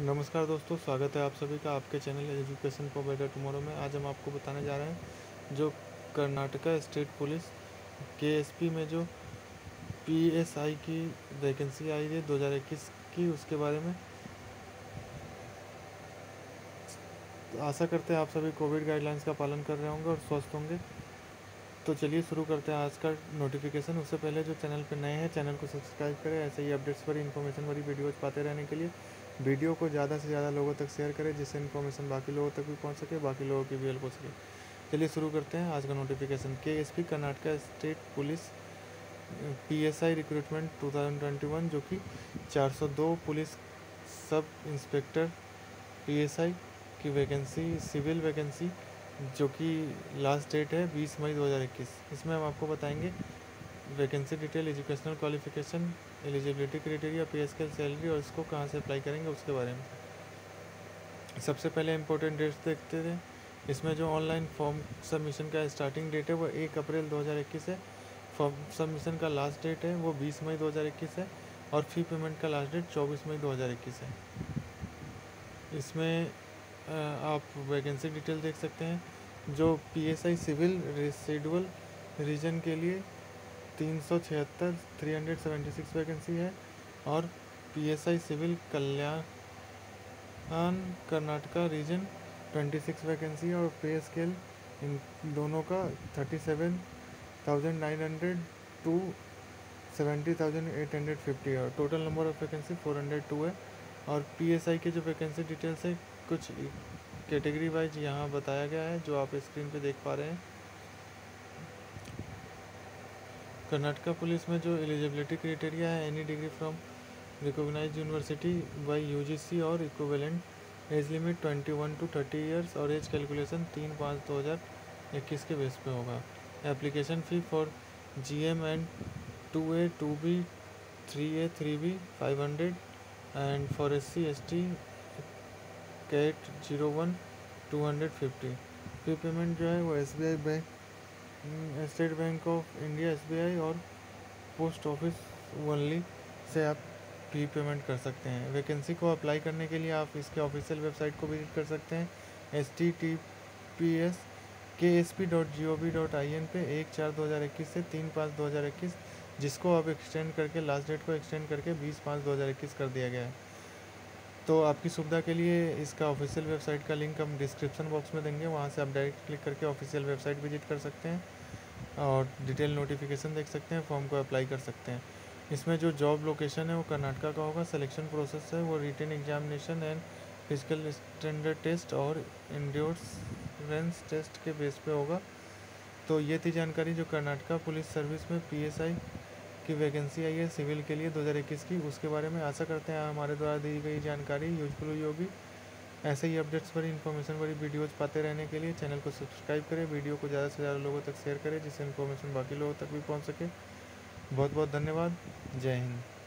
नमस्कार दोस्तों, स्वागत है आप सभी का आपके channel education for better tomorrow में। आज हम आपको बताने जा रहे हैं जो कर्नाटका स्टेट पुलिस के में जो पीएसआई की वैकेंसी आई है 2021 की, उसके बारे में आशा करते हैं आप सभी कोविड गाइडलाइंस का पालन कर रहे होंगे और स्वस्थ होंगे। तो चलिए शुरू करते हैं आज का नोटिफिकेशन। उससे पहले जो चैनल पर नए हैं, चैनल को सब्सक्राइब करें, ऐसे ही अपडेट्स पर इन्फॉर्मेशन वाली वीडियोज़ पाते रहने के लिए। वीडियो को ज़्यादा से ज़्यादा लोगों तक शेयर करें, जिससे इन्फॉर्मेशन बाकी लोगों तक भी पहुँच सके, बाकी लोगों की भी हेल्प हो सके। चलिए शुरू करते हैं आज का notification K S P Karnataka state police P S I recruitment two thousand twenty one जो कि चार सौ दो police sub inspector P S आई की वैकेंसी सिविल वैकेंसी जो कि लास्ट डेट है 20 मई 2021 इसमें हम आपको बताएँगे vacancy detail, educational qualification, eligibility criteria, pay scale salary और इसको कहाँ से अप्लाई करेंगे उसके बारे में। सबसे पहले इम्पोर्टेंट डेट्स देखते थे। इसमें जो ऑनलाइन फॉर्म सबमिशन का स्टार्टिंग डेट है, वो एक अप्रैल 2021 है। फॉर्म सबमिशन का लास्ट डेट है, वो 20 मई 2021 है और फ़ी पेमेंट का लास्ट डेट 24 मई 2021 है। इसमें आप वैकेंसी डिटेल देख सकते हैं। जो पीएसआई सिविल रेसिडुअल रीजन के लिए तीन सौ छिहत्तर three hundred seventy six vacancy है और PSI civil Kalyan Karnataka region twenty six vacancy है और पे स्केल इन दोनों का thirty seven thousand nine hundred to seventy thousand eight hundred fifty है। Total number of vacancy four hundred two है और पीएसआई के जो वैकेंसी डिटेल्स है, कुछ कैटेगरी वाइज यहाँ बताया गया है, जो आप स्क्रीन पे देख पा रहे हैं। कर्नाटका पुलिस में जो एलिजिबिलिटी क्राइटेरिया है any degree from recognise university by UGC और equivalent age limit 21 to thirty years और एज कैलकुलेशन तीन पाँच दो हज़ार इक्कीस के बेस पे होगा। Application fee for G M and two A two B three A three B five hundred and for S C S T cat zero one two hundred fifty fee payment जो है वो S B I bank state bank of India S B I और post office only say आप फ़ी payment कर सकते हैं। Vacancy को apply करने के लिए आप इसके ऑफिशियल वेबसाइट को विज़िट कर सकते हैं। S T T P S K S P dot G O V dot I N पे एक चार दो हज़ार इक्कीस से तीन पाँच दो हज़ार इक्कीस, जिसको अब एक्सटेंड करके लास्ट डेट को एक्सटेंड करके बीस पाँच दो हज़ार इक्कीस कर दिया गया है। तो आपकी सुविधा के लिए इसका ऑफिशियल वेबसाइट का लिंक हम डिस्क्रिप्शन बॉक्स में देंगे, वहाँ से आप डायरेक्ट क्लिक करके ऑफिशियल वेबसाइट विज़िट कर सकते हैं और डिटेल नोटिफिकेशन देख सकते हैं फॉर्म को अप्लाई कर सकते हैं। इसमें जो जॉब लोकेशन है वो कर्नाटका का होगा सिलेक्शन प्रोसेस है, वो written examination and physical standard test और इंड्योरेंस टेस्ट के बेस पे होगा। तो ये थी जानकारी जो कर्नाटका पुलिस सर्विस में पीएसआई की वैकेंसी आई है सिविल के लिए 2021 की। उसके बारे में आशा करते हैं हमारे द्वारा दी गई जानकारी। यूजफुल हुई होगी। ऐसे ही अपडेट्स भरी इन्फॉर्मेशन भरी वीडियोज़ पाते रहने के लिए चैनल को सब्सक्राइब करें। वीडियो को ज़्यादा से ज़्यादा लोगों तक शेयर करें, जिससे इन्फॉर्मेशन बाकी लोगों तक भी पहुँच सके। बहुत बहुत धन्यवाद। जय हिंद।